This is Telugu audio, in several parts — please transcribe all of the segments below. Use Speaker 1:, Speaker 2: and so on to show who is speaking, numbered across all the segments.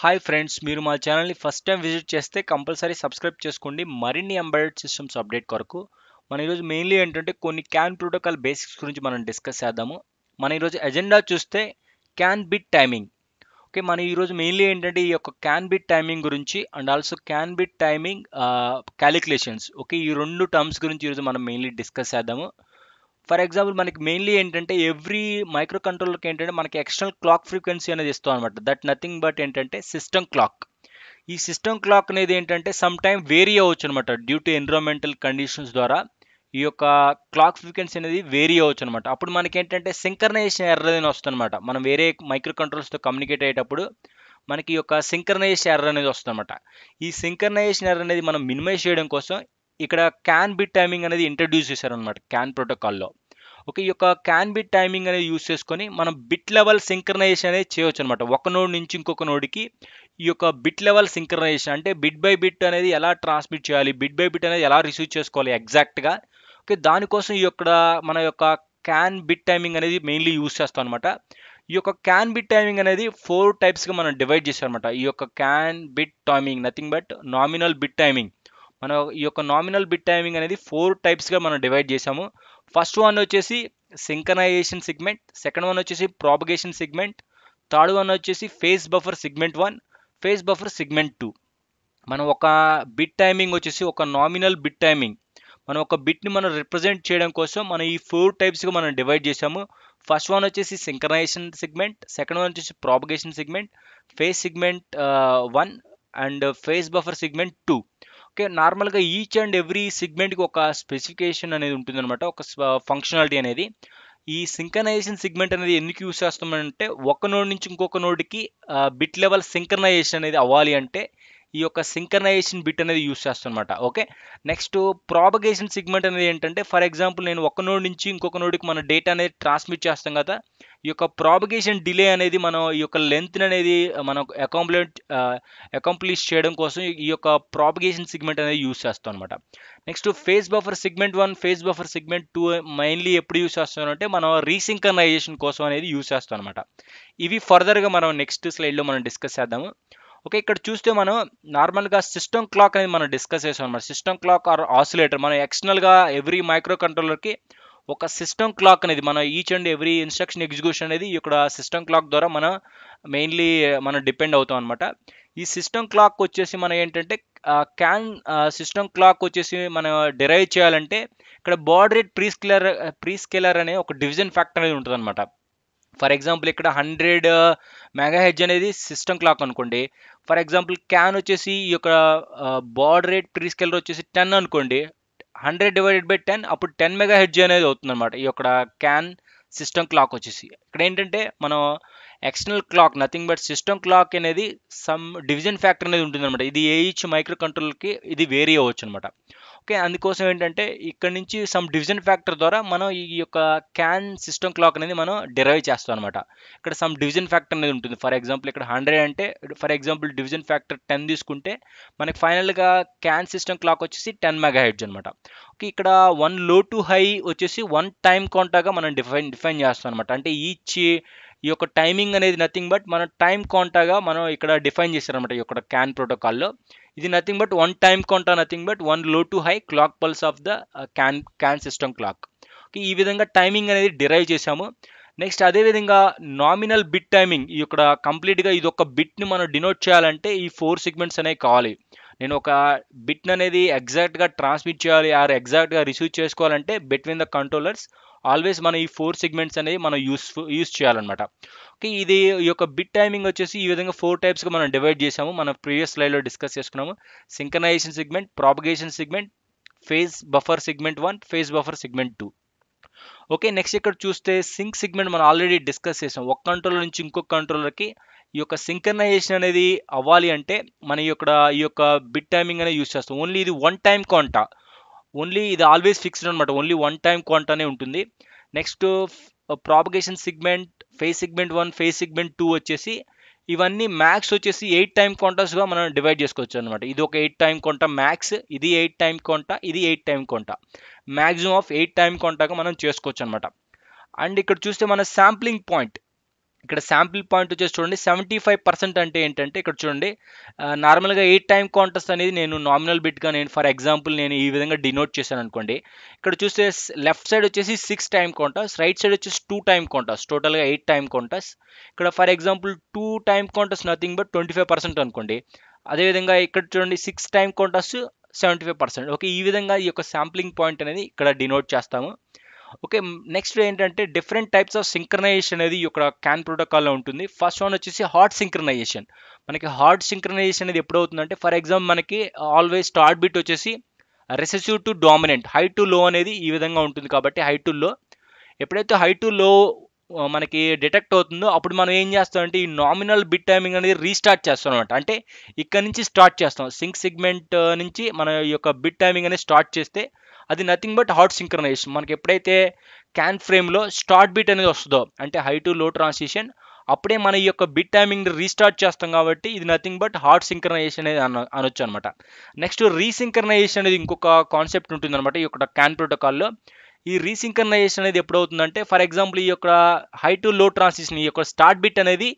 Speaker 1: హాయ్ ఫ్రెండ్స్ మీరు మా ఛానల్ని ఫస్ట్ టైం విజిట్ చేస్తే కంపల్సరీ సబ్స్క్రైబ్ చేసుకోండి. మరిన్ని ఎంబెడెడ్ సిస్టమ్స్ అప్డేట్ కొరకు మన ఈరోజు మెయిన్లీ ఏంటంటే కొన్ని క్యాన్ ప్రోటోకాల్ బేసిక్స్ గురించి మనం డిస్కస్ చేద్దాము. మన ఈరోజు ఎజెండా చూస్తే క్యాన్ బిట్ టైమింగ్ ఓకే మన ఈరోజు మెయిన్లీ ఏంటంటే ఈ యొక్క క్యాన్ బిట్ టైమింగ్ గురించి and also CAN bit timing calculations okay ఈ రెండు టర్మ్స్ గురించి ఈరోజు మనం మెయిన్లీ డిస్కస్ చేద్దాము. ఫర్ ఎగ్జాంపుల్ మనకి మెయిన్లీ ఏంటంటే ఎవ్రీ మైక్రో కంట్రోలర్కి ఏంటంటే మనకి ఎక్స్టర్నల్ క్లాక్ ఫ్రీక్వెన్సీ అనేది ఇస్తాం అనమాట దట్ నథింగ్ బట్ ఏంటంటే సిస్టమ్ క్లాక్. ఈ సిస్టమ్ క్లాక్ అనేది ఏంటంటే సమ్ టైమ్ వేరీ అవ్వచ్చు అనమాట డ్యూ టు ఎన్విరాన్మెంటల్ కండిషన్స్ ద్వారా ఈ యొక్క క్లాక్ ఫ్రీక్వెన్సీ అనేది వేరీ అవ్వచ్చు అనమాట అప్పుడు మనకి ఏంటంటే సింకర్నైజేషన్ ఎర్ర అనేది వస్తుందన్నమాట మనం వేరే మైక్రో కంట్రోల్స్తో కమ్యూనికేట్ అయ్యేటప్పుడు మనకి ఈ యొక్క సింకర్నైజేషన్ ఎర్ర అనేది వస్తుందన్నమాట ఈ సింకర్నైజేషన్ ఎర్ర అనేది మనం మినిమైజ్ చేయడం కోసం ఇక్కడ క్యాన్ బిట్ టైమింగ్ అనేది ఇంట్రడ్యూస్ చేశారనమాట క్యాన్ ప్రోటోకాల్లో ఓకే ఈ యొక్క క్యాన్ బిట్ టైమింగ్ అనేది యూస్ చేసుకొని మనం బిట్ లెవెల్ సింక్రనైజేషన్ అనేది చేయవచ్చు అనమాట ఒక నోడ్ నుంచి ఇంకొక నోడ్కి ఈ యొక్క బిట్ లెవెల్ సింక్రనైజేషన్ అంటే బిట్ బై బిట్ అనేది ఎలా ట్రాన్స్మిట్ చేయాలి బిట్ బై బిట్ అనేది ఎలా రిసీవ్ చేసుకోవాలి ఎగ్జాక్ట్గా ఓకే దానికోసం ఈ యొక్క మన యొక్క క్యాన్ బిట్ టైమింగ్ అనేది మెయిన్లీ యూస్ చేస్తాం అనమాట ఈ యొక్క క్యాన్ బిట్ టైమింగ్ అనేది ఫోర్ టైప్స్గా మనం డివైడ్ చేసామన్నమాట ఈ యొక్క CAN bit timing nothing but nominal bit timing మనం ఈ యొక్క నామినల్ బిట్ టైమింగ్ అనేది ఫోర్ టైప్స్గా మనం డివైడ్ చేసాము ఫస్ట్ వన్ వచ్చేసి సింకనైజేషన్ సిగ్మెంట్ సెకండ్ వన్ వచ్చేసి ప్రాపగేషన్ సిగ్మెంట్ థర్డ్ వన్ వచ్చేసి phase buffer segment one phase buffer segment two మనం ఒక బిట్ టైమింగ్ వచ్చేసి ఒక నామినల్ బిట్ టైమింగ్ మనం ఒక బిట్ని మనం రిప్రజెంట్ చేయడం కోసం మనం ఈ ఫోర్ టైప్స్గా మనం డివైడ్ చేసాము ఫస్ట్ వన్ వచ్చేసి సింకనైజేషన్ సిగ్మెంట్ సెకండ్ వన్ వచ్చేసి propagation segment phase segment one and phase buffer segment two okay నార్మల్గా ఈచ్ అండ్ ఎవ్రీ సిగ్మెంట్కి ఒక స్పెసిఫికేషన్ అనేది ఉంటుందన్నమాట ఒక ఫంక్షనాలిటీ అనేది. ఈ సింకనైజేషన్ సిగ్మెంట్ అనేది ఎందుకు యూస్ చేస్తామంటే ఒక నోడ్ నుంచి ఇంకొక నోడ్కి బిట్ లెవెల్ సింకనైజేషన్ అనేది అవ్వాలి అంటే ఈ యొక్క సింకనైజేషన్ బిట్ అనేది యూస్ చేస్తానమాట ఓకే నెక్స్ట్ ప్రాపగేషన్ సిగ్మెంట్ అనేది ఏంటంటే ఫర్ ఎగ్జాంపుల్ నేను ఒక నోడ్ నుంచి ఇంకొక నోడ్కి మన డేటా అనేది ట్రాన్స్మిట్ చేస్తాం కదా ఈ యొక్క ప్రాపగేషన్ డిలే అనేది మనం ఈ యొక్క లెంత్ అనేది మనం అకాంప్లిట్ అకాంప్లిష్ uh, చేయడం కోసం ఈ యొక్క ప్రాపగేషన్ సిగ్మెంట్ అనేది యూస్ చేస్తాం అనమాట next phase buffer segment one phase buffer segment two mainly ఎప్పుడు యూస్ చేస్తామంటే మనం రీసింకనైజేషన్ కోసం అనేది యూస్ చేస్తాం అనమాట ఇవి ఫర్దర్గా మనం నెక్స్ట్ స్లైడ్లో మనం డిస్కస్ చేద్దాము. ఓకే ఇక్కడ చూస్తే మనం నార్మల్గా సిస్టమ్ క్లాక్ అనేది మనం డిస్కస్ చేసాం అనమాట సిస్టమ్ క్లాక్ ఆర్ ఆసిలేటర్ మనం ఎక్స్టర్నల్గా ఎవ్రీ మైక్రో కంట్రోలర్కి ఒక సిస్టమ్ క్లాక్ అనేది మన each and every instruction execution అనేది ఇక్కడ సిస్టమ్ క్లాక్ ద్వారా మనం మెయిన్లీ మనం డిపెండ్ అవుతాం అనమాట ఈ సిస్టమ్ క్లాక్ వచ్చేసి మనం ఏంటంటే క్యాన్ సిస్టమ్ క్లాక్ వచ్చేసి మనం డిరైవ్ చేయాలంటే ఇక్కడ బాడ్ రేట్ ప్రీస్కిలర్ అనే ఒక డివిజన్ ఫ్యాక్టర్ అనేది ఉంటుంది అనమాట ఫర్ ఎగ్జాంపుల్ ఇక్కడ హండ్రెడ్ మెగా హెడ్జ్ అనేది సిస్టమ్ క్లాక్ అనుకోండి. ఫర్ ఎగ్జాంపుల్ క్యాన్ వచ్చేసి ఈ యొక్క బాడ్ రేట్ ప్రీస్కెలర్ వచ్చేసి టెన్ అనుకోండి. హండ్రెడ్ డివైడెడ్ బై టెన్ అప్పుడు టెన్ మెగా హెడ్జ్ అనేది అవుతుంది అనమాట ఈ యొక్క క్యాన్ సిస్టమ్ క్లాక్ వచ్చేసి. ఇక్కడ ఏంటంటే మనం external clock nothing but system clock అనేది సమ్ డివిజన్ ఫ్యాక్టర్ అనేది ఉంటుంది అనమాట ఇది ఏ మైక్రో కంట్రోల్కి ఇది వేరీ అవ్వచ్చు అనమాట ఓకే అందుకోసం ఏంటంటే ఇక్కడ నుంచి సమ్ డివిజన్ ఫ్యాక్టర్ ద్వారా మనం ఈ యొక్క క్యాన్ సిస్టమ్ క్లాక్ అనేది మనం డిరైవ్ చేస్తాం అనమాట ఇక్కడ సమ్ డివిజన్ ఫ్యాక్టర్ అనేది ఉంటుంది. ఫర్ ఎగ్జాంపుల్ ఇక్కడ హండ్రెడ్ అంటే for example division factor ten తీసుకుంటే మనకి ఫైనల్గా క్యాన్ సిస్టమ్ క్లాక్ వచ్చేసి టెన్ మెగా హెడ్జ్ అనమాట ఓకే ఇక్కడ వన్లో టు హై వచ్చేసి వన్ టైం కౌంటాగా మనం డిఫైన్ డిఫైన్ చేస్తాం అనమాట అంటే ఈచ్ ఈ యొక్క టైమింగ్ అనేది నథింగ్ బట్ మన టైం కౌంటాగా మనం ఇక్కడ డిఫైన్ చేశారనమాట ఈ యొక్క క్యాన్ ప్రోటోకాల్లో ఇది nothing but one time quanta nothing but వన్లో to high clock pulse of the CAN CAN system clock okay ఈ విధంగా టైమింగ్ అనేది డిరైవ్ చేశాము. నెక్స్ట్ అదేవిధంగా నామినల్ బిట్ టైమింగ్ ఈ కంప్లీట్గా ఇది ఒక బిట్ని మనం డినోట్ చేయాలంటే ఈ ఫోర్ సిగ్మెంట్స్ అనేవి కావాలి. నేను ఒక బిట్ అనేది ఎగ్జాక్ట్గా ట్రాన్స్మిట్ చేయాలి ఆర్ ఎగ్జాక్ట్గా రిసీవ్ చేసుకోవాలంటే బిట్వీన్ ద కంట్రోలర్స్ ఆల్వేస్ మనం ఈ ఫోర్ సెగ్మెంట్స్ అనేది మనం యూస్ యూస్ చేయాలన్నమాట. ఓకే ఇది ఈ యొక్క బిట్ టైమింగ్ వచ్చేసి ఈ విధంగా ఫోర్ టైప్స్గా మనం డివైడ్ చేసాము మనం ప్రీవియస్ స్లైడ్లో డిస్కస్ చేసుకున్నాము. Synchronization segment propagation segment phase buffer segment one phase buffer segment two. Okay next ఇక్కడ చూస్తే సింక్ సిగ్మెంట్ మనం ఆల్రెడీ డిస్కస్ చేసాం. ఒక కంట్రోలర్ నుంచి ఇంకొక కంట్రోలర్కి ఈ యొక్క సింకర్నైజేషన్ అనేది అవ్వాలి అంటే మన యొక్క ఈ యొక్క బిట్ టైమింగ్ అనేది యూస్ చేస్తాం. ఓన్లీ ఇది వన్ టైం క్వాంటా ఓన్లీ ఇది ఆల్వేస్ ఫిక్స్డ్ అనమాట ఓన్లీ వన్ టైం క్వాంటానే ఉంటుంది. Next propagation segment phase segment one phase segment two వచ్చేసి ఇవన్నీ మ్యాక్స్ వచ్చేసి ఎయిట్ టైం కాంటాస్గా మనం డివైడ్ చేసుకోవచ్చు అనమాట ఇది ఒక ఎయిట్ టైం కొంట మ్యాక్స్ ఇది ఎయిట్ టైం కొంట ఇది eight time quanta maximum of eight time కొంటాగా మనం చేసుకోవచ్చు అనమాట అండ్ ఇక్కడ చూస్తే మన శాంప్లింగ్ పాయింట్ ఇక్కడ శాంపిల్ పాయింట్ వచ్చేసి చూడండి సెవెంటీ ఫైవ్ పర్సెంట్ అంటే ఏంటంటే ఇక్కడ చూడండి నార్మల్గా ఎయిట్ టైం కాంటెస్ట్ అనేది నేను నామినల్ బిట్గా నేను ఫర్ ఎగ్జాంపుల్ నేను ఈ విధంగా డినోట్ చేశాను అనుకోండి. ఇక్కడ చూస్తే లెఫ్ట్ సైడ్ వచ్చేసి six time quanta right side వచ్చేసి టూ టైం కాంటెస్ట్ టోటల్గా ఎయిట్ టైం కాంటెస్ట్ ఇక్కడ for example two time quanta nothing but twenty five percent అనుకోండి అదేవిధంగా ఇక్కడ చూడండి six time quanta seventy five percent okay ఈ విధంగా ఈ యొక్క శాంప్లింగ్ పాయింట్ అనేది ఇక్కడ డినోట్ చేస్తాము. ఓకే నెక్స్ట్ ఏంటంటే డిఫరెంట్ టైప్స్ ఆఫ్ సింక్రనైజేషన్ అనేది ఇక్కడ క్యాన్ ప్రోటోకాల్లో ఉంటుంది. ఫస్ట్ వన్ వచ్చేసి హార్డ్ సింక్రనైజేషన్ మనకి హార్డ్ సింక్రనైజేషన్ అనేది ఎప్పుడు అవుతుందంటే ఫర్ ఎగ్జాంపుల్ మనకి ఆల్వేస్ స్టార్ట్ బిట్ వచ్చేసి recessive to dominant high to low అనేది ఈ విధంగా ఉంటుంది కాబట్టి హై టు లో ఎప్పుడైతే హై టు లో మనకి డిటెక్ట్ అవుతుందో అప్పుడు మనం ఏం చేస్తామంటే ఈ నామినల్ బిట్ టైమింగ్ అనేది రీస్టార్ట్ చేస్తాం అనమాట అంటే ఇక్కడ నుంచి స్టార్ట్ చేస్తాం. సింక్ సిగ్మెంట్ నుంచి మన యొక్క బిట్ టైమింగ్ అనేది స్టార్ట్ చేస్తే అది నథింగ్ బట్ హాట్ సింక్రనైజేషన్ మనకి ఎప్పుడైతే క్యాన్ ఫ్రేమ్లో స్టార్ట్ బిట్ అనేది వస్తుందో అంటే హై టు లో ట్రాన్సిషన్ అప్పుడే మన ఈ యొక్క బిట్ టైమింగ్ రీస్టార్ట్ చేస్తాం కాబట్టి ఇది నథింగ్ బట్ హార్ట్ సింక్రనైజేషన్ అనేది అన అనొచ్చు అనమాట. నెక్స్ట్ రీసింక్రనైజేషన్ అనేది ఇంకొక కాన్సెప్ట్ ఉంటుందన్నమాట ఈ యొక్క క్యాన్ ప్రోటోకాల్లో ఈ రీసింక్రనైజేషన్ అనేది ఎప్పుడవుతుందంటే ఫర్ ఎగ్జాంపుల్ ఈ యొక్క హై టు లో ట్రాన్సిషన్ ఈ యొక్క స్టార్ట్ బిట్ అనేది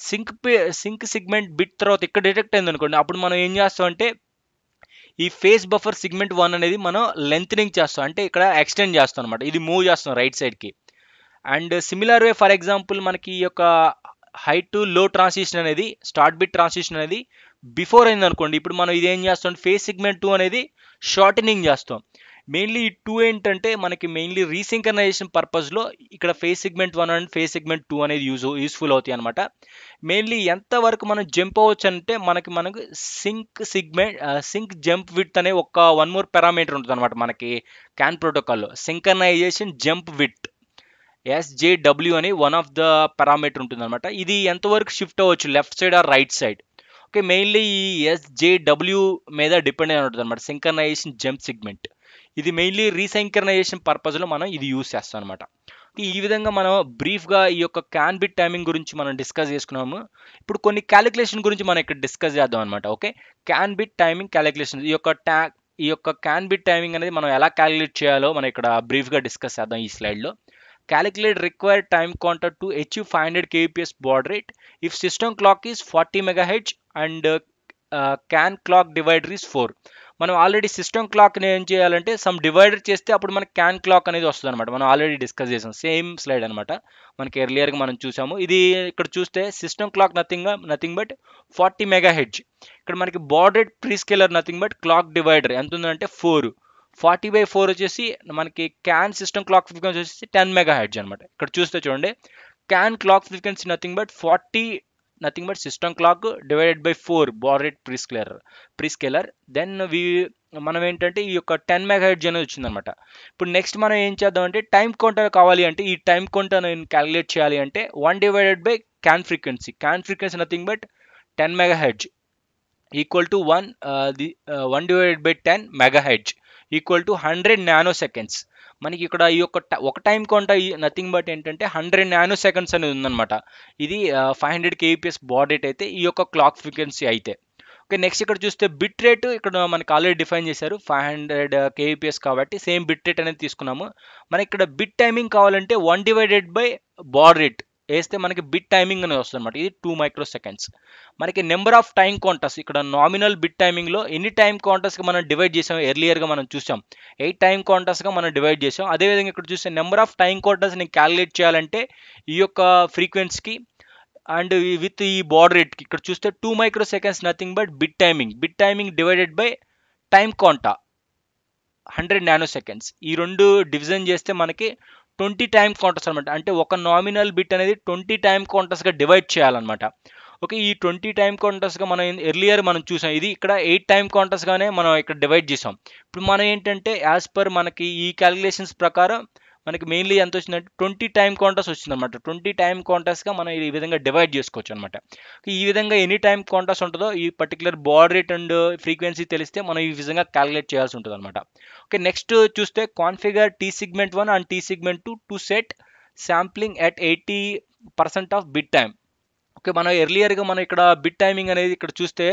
Speaker 1: సింక్ సింక్ సిగ్మెంట్ బిట్ తర్వాత ఇక్కడ డిటెక్ట్ అయింది అనుకోండి అప్పుడు మనం ఏం చేస్తామంటే ఈ ఫేస్ బఫర్ సిగ్మెంట్ వన్ అనేది మనం లెంత్నింగ్ చేస్తాం. అంటే ఇక్కడ ఎక్స్టెండ్ చేస్తాం అనమాట ఇది మూవ్ చేస్తాం రైట్ సైడ్కి and similar way for example మనకి ఈ యొక్క హై టు లో ట్రాన్సిషన్ అనేది స్టార్ట్ బిట్ ట్రాన్సిషన్ అనేది బిఫోర్ అయింది అనుకోండి ఇప్పుడు మనం ఇది ఏం చేస్తాం? ఫేస్ సిగ్మెంట్ టూ అనేది షార్టనింగ్ చేస్తాం. మెయిన్లీ ఈ టూ ఏంటంటే మనకి మెయిన్లీ రీసింకనైజేషన్ పర్పస్లో ఇక్కడ phase segment one and phase segment two అనేది యూజ్ యూస్ఫుల్ అవుతాయి అనమాట మెయిన్లీ ఎంతవరకు మనం జంప్ అవ్వచ్చు అంటే మనకి మనకు sync segment sync jump width అనే ఒక వన్ మోర్ పారామీటర్ ఉంటుంది అనమాట మనకి క్యాన్ ప్రోటోకాల్లో సింకనైజేషన్ జంప్ విత్ ఎస్జేడబ్ల్యూ అని వన్ ఆఫ్ ద పారామీటర్ ఉంటుంది అనమాట ఇది ఎంతవరకు షిఫ్ట్ అవ్వచ్చు? Left side or right side okay mainly ఈ ఎస్జేడబ్ల్యూ మీద డిపెండ్ అయి ఉంటుంది అనమాట సింకనైజేషన్ జంప్ సిగ్మెంట్ ఇది మెయిన్లీ రీసైంకర్నైజేషన్ పర్పస్లో మనం ఇది యూస్ చేస్తాం అనమాట ఈ విధంగా మనం బ్రీఫ్గా ఈ యొక్క క్యాన్ బిట్ టైమింగ్ గురించి మనం డిస్కస్ చేసుకున్నాము. ఇప్పుడు కొన్ని క్యాలిక్యులేషన్ గురించి మనం ఇక్కడ డిస్కస్ చేద్దాం అనమాట okay CAN bit timing calculation ఈ యొక్క ట్యా ఈ యొక్క క్యాన్ బిట్ టైమింగ్ అనేది మనం ఎలా క్యాలిక్యులేట్ చేయాలో మనం ఇక్కడ బ్రీఫ్గా డిస్కస్ చేద్దాం ఈ స్లైడ్లో calculate required time counter to achieve 500 kbps baud rate. Rate if system clock 40 megahertz and uh, uh, can clock divider is 4 మనం ఆల్రెడీ సిస్టమ్ క్లాక్ని ఏం చేయాలంటే సమ్ డివైడర్ చేస్తే అప్పుడు మనకి క్యాన్ క్లాక్ అనేది వస్తుంది అనమాట మనం ఆల్రెడీ డిస్కస్ చేసాం. సేమ్ స్లైడ్ అనమాట మనకి ఎర్లియర్గా మనం చూసాము. ఇది ఇక్కడ చూస్తే system clock nothing nothing but forty mega hertz ఇక్కడ మనకి baud rate prescaler nothing but clock divider ఎంత ఉందంటే ఫోర్ ఫార్టీ బై ఫోర్ వచ్చేసి మనకి క్యాన్ సిస్టమ్ క్లాక్ ఫ్రీక్వెన్సీ వచ్చేసి టెన్ మెగా హెడ్జ్ అనమాట ఇక్కడ చూస్తే చూడండి. CAN clock frequency nothing but forty nothing but system clock divided by four baud rate prescaler prescaler then we మనం ఏంటంటే ఈ యొక్క టెన్ మెగాహెడ్జ్ అనేది వచ్చిందనమాట ఇప్పుడు నెక్స్ట్ మనం ఏం చేద్దామంటే టైం కౌంటర్ కావాలి అంటే ఈ టైం కౌంటర్ నేను క్యాలిక్యులేట్ చేయాలి అంటే one divided by CAN frequency CAN frequency nothing but ten mega hertz equal to one the one divided by ten megahertz equal to hundred nano seconds మనకి ఇక్కడ ఈ యొక్క ఒక టైం కొంట నథింగ్ బట్ ఏంటంటే హండ్రెడ్ నానో సెకండ్స్ అనేది ఉందన్నమాట. ఇది ఫైవ్ హండ్రెడ్ కేపీఎస్ రేట్ అయితే ఈ యొక్క క్లాక్ ఫ్రీక్వెన్సీ అయితే. ఓకే నెక్స్ట్ ఇక్కడ చూస్తే బిట్ రేట్ ఇక్కడ మనకి ఆల్రెడీ డిఫైన్ చేశారు. ఫైవ్ హండ్రెడ్ కేపీఎస్ కాబట్టి సేమ్ బిట్ రేట్ అనేది తీసుకున్నాము. మనకి ఇక్కడ బిట్ టైమింగ్ కావాలంటే one divided by baud rate వేస్తే మనకి బిట్ టైమింగ్ అనేది వస్తుంది అనమాట ఇది టూ మైక్రో సెకండ్స్ మనకి నెంబర్ ఆఫ్ టైం కౌంటర్స్ ఇక్కడ నామినల్ బిట్ టైమింగ్లో ఎన్ని టైం కౌంటర్స్గా మనం డివైడ్ చేసాం ఎర్లియర్గా మనం చూసాం. ఎయిట్ టైం కౌంటర్స్గా మనం డివైడ్ చేసాం. అదేవిధంగా ఇక్కడ చూస్తే నెంబర్ ఆఫ్ టైం కౌంటర్స్ని క్యాలిక్యులేట్ చేయాలంటే ఈ యొక్క ఫ్రీక్వెన్సీకి అండ్ విత్ ఈ బార్డర్ రేట్కి ఇక్కడ చూస్తే two microseconds nothing but bit timing bit timing divided by time counter hundred nanoseconds ఈ రెండు డివిజన్ చేస్తే మనకి ట్వంటీ టైమ్ కౌంటర్స్ అనమాట అంటే ఒక నామినల్ బిట్ అనేది ట్వంటీ టైం కౌంటర్స్గా డివైడ్ చేయాలన్నమాట. ఓకే ఈ ట్వంటీ టైం కౌంటర్స్గా మనం ఎర్లియర్ మనం చూసాం. ఇది ఇక్కడ ఎయిట్ టైం కౌంటర్స్గానే మనం ఇక్కడ డివైడ్ చేసాం. ఇప్పుడు మనం ఏంటంటే యాజ్ పర్ మనకి ఈ క్యాలిక్యులేషన్స్ ప్రకారం మనకి మెయిన్లీ ఎంత వచ్చిందంటే ట్వంటీ టైం కౌంటర్స్ వచ్చిందనమాట ట్వంటీ టైం కౌంటర్స్గా మనం ఈ విధంగా డివైడ్ చేసుకోవచ్చు అనమాట ఈ విధంగా ఎనీ టైం కౌంటర్స్ ఉంటుందో ఈ particular baud rate and frequency తెలిస్తే మనం ఈ విధంగా క్యాలిక్యులేట్ చేయాల్సి ఉంటుంది అనమాట ఓకే నెక్స్ట్ చూస్తే configure T segment one and T segment two to set sampling at eighty percent of bit time okay మనం ఎర్లియర్గా మనం ఇక్కడ బిట్ టైమింగ్ అనేది ఇక్కడ చూస్తే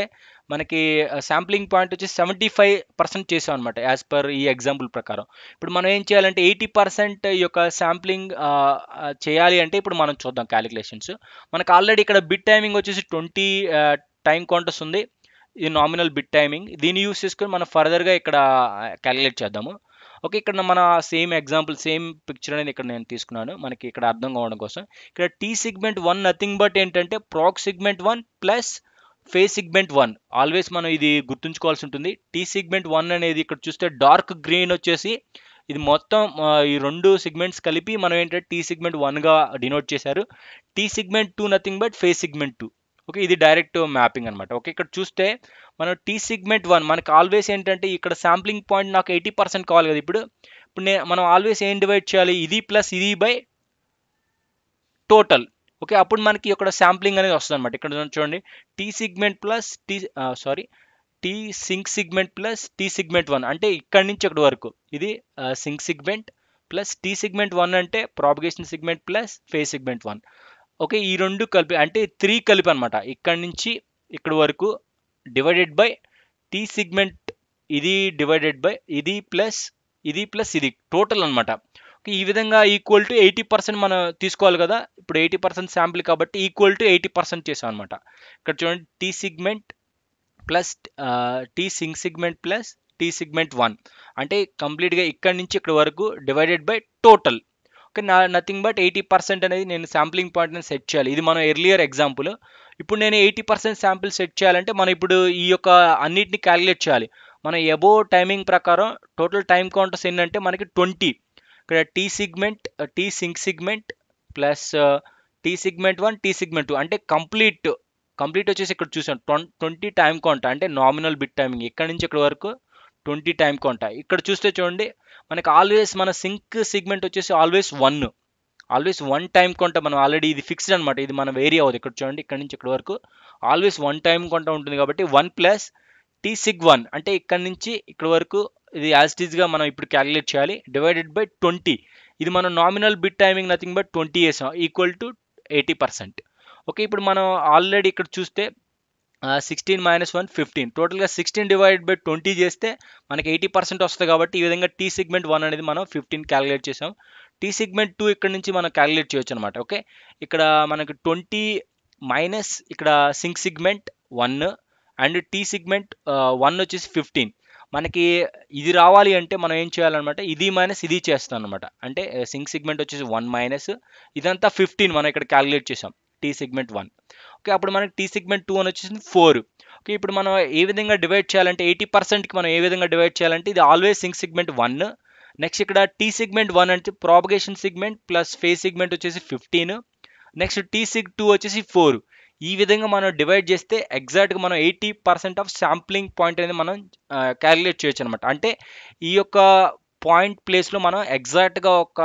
Speaker 1: మనకి శాంప్లింగ్ పాయింట్ వచ్చి సెవెంటీ ఫైవ్ పర్సెంట్ చేసాం అనమాట యాజ్ పర్ ఈ ఎగ్జాంపుల్ ప్రకారం. ఇప్పుడు మనం ఏం చేయాలంటే ఎయిటీ పర్సెంట్ ఈ యొక్క శాంప్లింగ్ చేయాలి అంటే ఇప్పుడు మనం చూద్దాం క్యాలిక్యులేషన్స్ మనకు ఆల్రెడీ ఇక్కడ బిట్ టైమింగ్ వచ్చేసి ట్వంటీ టైం కౌంటర్స్ ఉంది. ఇది నామినల్ బిట్ టైమింగ్ దీన్ని యూస్ చేసుకొని మనం ఫర్దర్గా ఇక్కడ క్యాలిక్యులేట్ చేద్దాము. ఓకే ఇక్కడ మన సేమ్ ఎగ్జాంపుల్ సేమ్ పిక్చర్ అనేది ఇక్కడ నేను తీసుకున్నాను. మనకి ఇక్కడ అర్థం కావడం కోసం. ఇక్కడ T segment one nothing but ఏంటంటే prop segment one plus phase segment one. Always మనం ఇది గుర్తుంచుకోవాల్సి ఉంటుంది. టీ సిగ్మెంట్ వన్ అనేది ఇక్కడ చూస్తే డార్క్ గ్రీన్ వచ్చేసి ఇది మొత్తం ఈ రెండు సిగ్మెంట్స్ కలిపి మనం ఏంటంటే టీ సిగ్మెంట్ వన్గా డినోట్ చేశారు. T segment two nothing but phase segment two. Okay ఇది డైరెక్ట్ మ్యాపింగ్ అనమాట ఓకే ఇక్కడ చూస్తే మనం టీ సిగ్మెంట్ వన్ మనకి ఆల్వేస్ ఏంటంటే ఇక్కడ శాంప్లింగ్ పాయింట్ నాకు ఎయిటీ పర్సెంట్ కావాలి కదా ఇప్పుడు. ఇప్పుడు నేను మనం ఆల్వేస్ ఏం డివైడ్ చేయాలి? ఇది ప్లస్ ఇది బై టోటల్. ఓకే అప్పుడు మనకి ఇక్కడ శాంప్లింగ్ అనేది వస్తుంది అనమాట ఇక్కడ చూడండి T segment plus T sorry T sync segment plus T segment one అంటే ఇక్కడి నుంచి ఇక్కడ వరకు. ఇది sync segment plus T segment one అంటే propagation segment plus phase segment one okay ఈ రెండు కలిపి అంటే త్రీ కలిపి అనమాట ఇక్కడి నుంచి ఇక్కడి వరకు డివైడెడ్ బై టీ సిగ్మెంట్ ఇది డివైడెడ్ బై ఇది ప్లస్ ఇది ప్లస్ ఇది. టోటల్ అనమాట ఈ విధంగా ఈక్వల్ టు ఎయిటీ పర్సెంట్ మనం తీసుకోవాలి కదా. ఇప్పుడు ఎయిటీ పర్సెంట్ శాంపిల్ కాబట్టి ఈక్వల్ టు ఎయిటీ పర్సెంట్ చేసాం అనమాట ఇక్కడ చూడండి T segment plus T sync segment plus T segment one అంటే కంప్లీట్గా ఇక్కడి నుంచి ఇక్కడ వరకు డివైడెడ్ బై టోటల్ ఓకే నా నథింగ్ బట్ ఎయిటీ పర్సెంట్ అనేది నేను శాంప్లింగ్ పాయింట్ని సెట్ చేయాలి. ఇది మనం ఎర్లియర్ ఎగ్జాంపుల్ ఇప్పుడు నేను ఎయిటీ పర్సెంట్ శాంపిల్ సెట్ చేయాలంటే మనం ఇప్పుడు ఈ యొక్క అన్నిటిని క్యాలిక్యులేట్ చేయాలి. మన ఎబో టైమింగ్ ప్రకారం టోటల్ టైం కౌంటర్స్ ఏంటంటే మనకి ట్వంటీ ఇక్కడ T segment T sync segment plus T segment one T segment two అంటే కంప్లీట్ కంప్లీట్ వచ్చేసి ఇక్కడ చూసాం. ట్వంటీ టైం కౌంట్ అంటే నామినల్ బిట్ టైమింగ్ ఇక్కడ నుంచి ఇక్కడ వరకు? ట్వంటీ టైం కౌంట ఇక్కడ చూస్తే చూడండి మనకి ఆల్వేస్ మన సింక్ సిగ్మెంట్ వచ్చేసి always one always one time count మనం ఆల్రెడీ ఇది ఫిక్స్డ్ అనమాట ఇది మనం వేరీ అవ్వదు. ఇక్కడ చూడండి ఇక్కడ నుంచి ఇక్కడ వరకు ఆల్వేస్ వన్ టైం కొంట ఉంటుంది కాబట్టి one plus T seg one అంటే ఇక్కడ నుంచి ఇక్కడ వరకు ఇది యాజ్టీజ్గా మనం ఇప్పుడు క్యాలిక్యులేట్ చేయాలి. డివైడెడ్ బై ట్వంటీ ఇది మనం nominal bit timing nothing but twenty వేసాం equal to eighty percent okay ఇప్పుడు మనం ఆల్రెడీ ఇక్కడ చూస్తే సిక్స్టీన్ మైనస్ వన్ ఫిఫ్టీన్ టోటల్గా సిక్స్టీన్ డివైడ్ బై ట్వంటీ చేస్తే మనకి ఎయిటీ పర్సెంట్ వస్తుంది కాబట్టి ఈ విధంగా టీ సిగ్మెంట్ వన్ అనేది మనం ఫిఫ్టీన్ క్యాలిక్యులేట్ చేసాం. టీ సిగ్మెంట్ టూ ఇక్కడ నుంచి మనం క్యాలిక్యులేట్ చేయొచ్చు అనమాట ఓకే ఇక్కడ మనకి ట్వంటీ మైనస్ ఇక్కడ sync segment one and T segment one వచ్చేసి ఫిఫ్టీన్ మనకి ఇది రావాలి అంటే మనం ఏం చేయాలన్నమాట? ఇది మైనస్ ఇది చేస్తాం అనమాట అంటే సింక్ సిగ్మెంట్ వచ్చేసి వన్ మైనస్ ఇదంతా ఫిఫ్టీన్ మనం ఇక్కడ క్యాలిక్యులేట్ చేసాం. టీ సిగ్మెంట్ వన్ ఓకే అప్పుడు మనకి టీ సిగ్మెంట్ టూ అని వచ్చేసి ఫోర్ ఓకే ఇప్పుడు మనం ఏ విధంగా డివైడ్ చేయాలంటే ఎయిటీ పర్సెంట్కి మనం ఏ విధంగా డివైడ్ చేయాలంటే ఇది always sync segment one next ఇక్కడ టీ సిగ్మెంట్ వన్ అంటే propagation segment plus phase segment వచ్చేసి fifteen next T seg two వచ్చేసి ఫోర్ ఈ విధంగా మనం డివైడ్ చేస్తే ఎగ్జాక్ట్గా మనం eighty percent of sampling point అనేది మనం క్యాలిక్యులేట్ చేయొచ్చు అనమాట అంటే ఈ యొక్క పాయింట్ ప్లేస్లో మనం ఎగ్జాక్ట్గా ఒక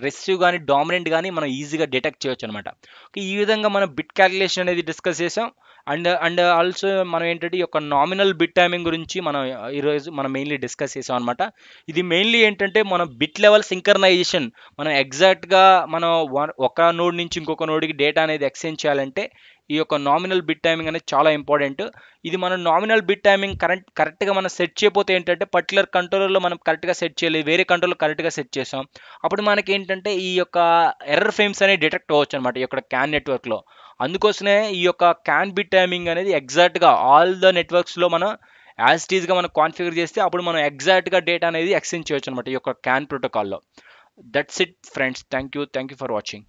Speaker 1: రెసివ్ కానీ డామినెంట్ కానీ మనం ఈజీగా డిటెక్ట్ చేయొచ్చు అనమాట ఈ విధంగా మనం బిట్ క్యాలిక్యులేషన్ అనేది డిస్కస్ చేసాం అండ్ అండ్ ఆల్సో మనం ఏంటంటే ఈ యొక్క నామినల్ బిట్ టైమింగ్ గురించి మనం ఈరోజు మనం మెయిన్లీ డిస్కస్ చేసాం అనమాట ఇది మెయిన్లీ ఏంటంటే మనం బిట్ లెవెల్ సింకర్నైజేషన్. మనం ఎగ్జాక్ట్గా మనం ఒక నోడ్ నుంచి ఇంకొక నోడ్కి డేటా అనేది ఎక్స్చేంజ్ చేయాలంటే ఈ యొక్క నామినల్ బిట్ టైమింగ్ అనేది చాలా ఇంపార్టెంట్ ఇది మనం నామినల్ బిట్ టైమింగ్ కరెంట్ కరెక్ట్గా మనం సెట్ చేయకపోతే ఏంటంటే పర్టికులర్ కంట్రోలర్లో మనం కరెక్ట్గా సెట్ చేయలేదు వేరే కంట్రోల్లో కరెక్ట్గా సెట్ చేసాం అప్పుడు మనకి ఏంటంటే ఈ యొక్క ఎర్రర్ ఫ్రేమ్స్ అనేవి డిటెక్ట్ అవ్వచ్చు అనమాట ఈ యొక్క క్యాన్ నెట్వర్క్లో అందుకోసమే ఈ యొక్క క్యాన్ బిట్ టైమింగ్ అనేది ఎగ్జాక్ట్గా ఆల్ ద నెట్వర్క్స్లో మనం యాజ్ టీజ్గా మనం కాన్ఫిగర్ చేస్తే అప్పుడు మనం ఎగ్జాక్ట్గా డేటా అనేది ఎక్స్చేంజ్ చేయొచ్చు అనమాట ఈ యొక్క క్యాన్ ప్రోటోకాల్లో that's it friends thank you thank you for watching